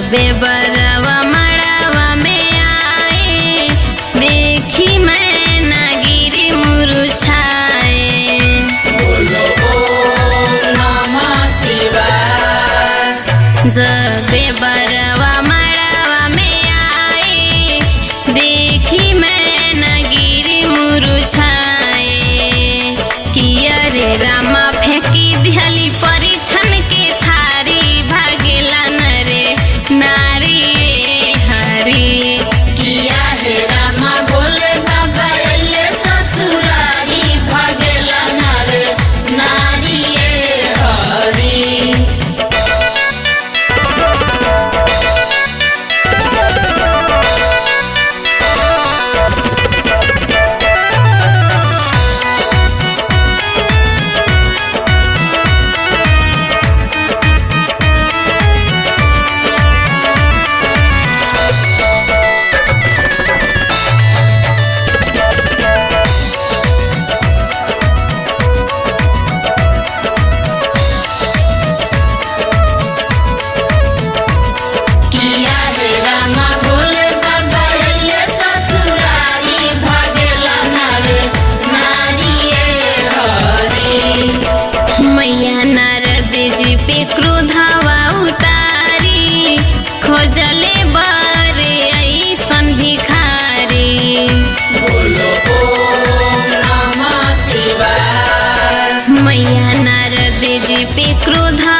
सबे बलवा मड़वा में आए। देखी मैं ना गिरी मुरुछाए बोलो ओम नमः शिवाय सबे बलवा मैया नारद जी पे क्रोधा।